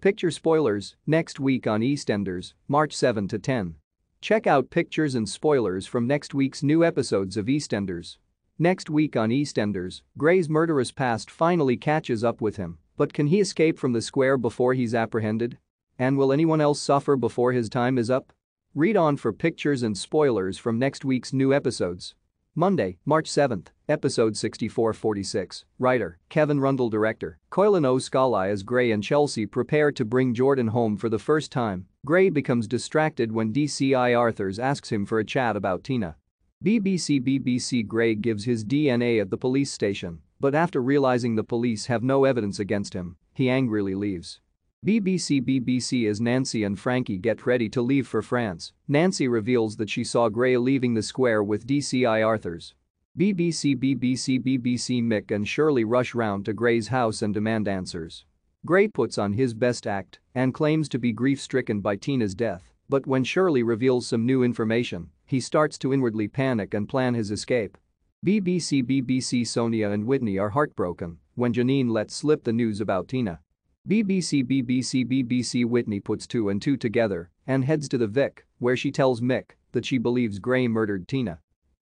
Picture spoilers, next week on EastEnders, March 7 to 10. Check out pictures and spoilers from next week's new episodes of EastEnders. Next week on EastEnders, Gray's murderous past finally catches up with him, but can he escape from the square before he's apprehended? And will anyone else suffer before his time is up? Read on for pictures and spoilers from next week's new episodes. Monday, March 7th, episode 6446. Writer, Kevin Rundle Director, Koilan O. Skalai as Gray and Chelsea prepare to bring Jordan home for the first time. Gray becomes distracted when DCI Arthurs asks him for a chat about Tina. BBC BBC Gray gives his DNA at the police station, but after realizing the police have no evidence against him, he angrily leaves. BBC BBC as Nancy and Frankie get ready to leave for France, Nancy reveals that she saw Gray leaving the square with DCI Arthurs. BBC BBC BBC Mick and Shirley rush round to Gray's house and demand answers. Gray puts on his best act and claims to be grief-stricken by Tina's death, but when Shirley reveals some new information, he starts to inwardly panic and plan his escape. BBC BBC Sonia and Whitney are heartbroken when Janine lets slip the news about Tina. BBC BBC BBC Whitney puts two and two together and heads to the Vic, where she tells Mick that she believes Gray murdered Tina.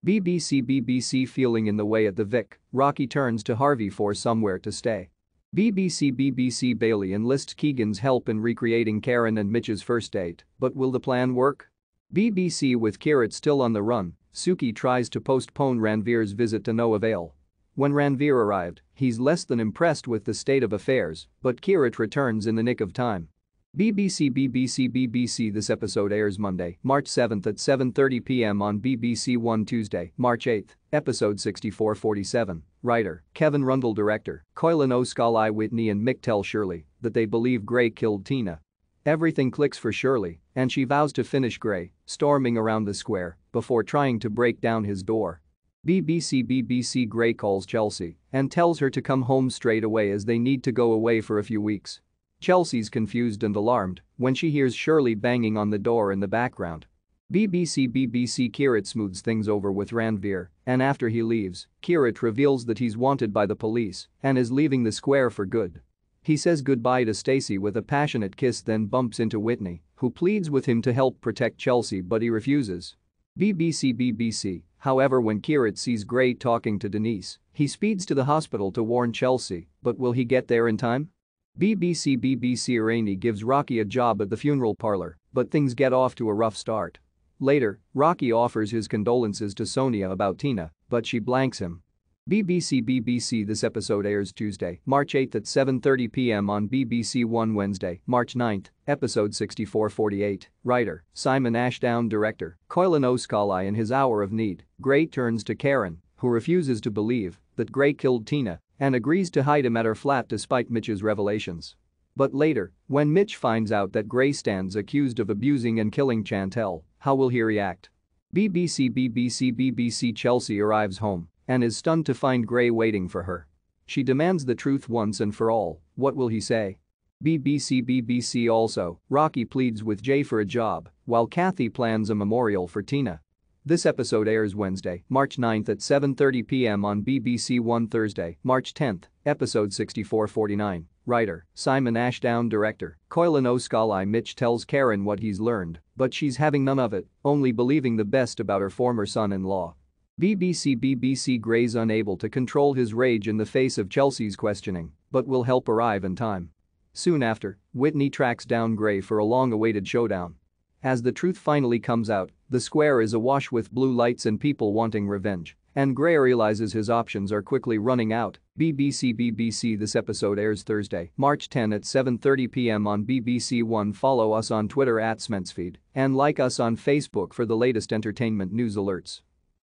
BBC BBC feeling in the way at the Vic, Rocky turns to Harvey for somewhere to stay. BBC BBC Bailey enlists Keegan's help in recreating Karen and Mitch's first date, but will the plan work? BBC with Kirat still on the run, Suki tries to postpone Ranveer's visit to no avail. When Ranveer arrived, he's less than impressed with the state of affairs, but Kirat returns in the nick of time. BBC BBC BBC This episode airs Monday, March 7 at 7.30 pm on BBC One Tuesday, March 8, episode 6447. Writer, Kevin Rundle Director, Koilan O. Skalai Whitney and Mick tell Shirley that they believe Gray killed Tina. Everything clicks for Shirley, and she vows to finish Gray, storming around the square before trying to break down his door. BBC BBC Gray calls Chelsea and tells her to come home straight away as they need to go away for a few weeks. Chelsea's confused and alarmed when she hears Shirley banging on the door in the background. BBC BBC Kirat smooths things over with Ranveer, and after he leaves, Kirat reveals that he's wanted by the police and is leaving the square for good. He says goodbye to Stacey with a passionate kiss then bumps into Whitney, who pleads with him to help protect Chelsea but he refuses. BBC BBC However when Kirat sees Gray talking to Denise, he speeds to the hospital to warn Chelsea, but will he get there in time? BBC BBC Rainie gives Rocky a job at the funeral parlor, but things get off to a rough start. Later, Rocky offers his condolences to Sonia about Tina, but she blanks him. BBC BBC This episode airs Tuesday, March 8 at 7.30 pm on BBC One Wednesday, March 9, episode 6448. Writer, Simon Ashdown Director, Koilan O. Skalai in his hour of need, Gray turns to Karen, who refuses to believe that Gray killed Tina and agrees to hide him at her flat despite Mitch's revelations. But later, when Mitch finds out that Gray stands accused of abusing and killing Chantelle, how will he react? BBC BBC BBC Chelsea arrives home and is stunned to find Gray waiting for her. She demands the truth once and for all, what will he say? BBC BBC also, Rocky pleads with Jay for a job, while Kathy plans a memorial for Tina. This episode airs Wednesday, March 9 at 7.30 pm on BBC One Thursday, March 10, episode 6449. Writer, Simon Ashdown Director, Koilan O. Skalai Mitch tells Karen what he's learned, but she's having none of it, only believing the best about her former son-in-law. BBC BBC Gray's unable to control his rage in the face of Chelsea's questioning, but will help arrive in time. Soon after, Whitney tracks down Gray for a long-awaited showdown. As the truth finally comes out, the square is awash with blue lights and people wanting revenge, and Gray realizes his options are quickly running out. BBC BBC This episode airs Thursday, March 10 at 7.30 pm on BBC One Follow us on Twitter at Smentsfeed and like us on Facebook for the latest entertainment news alerts.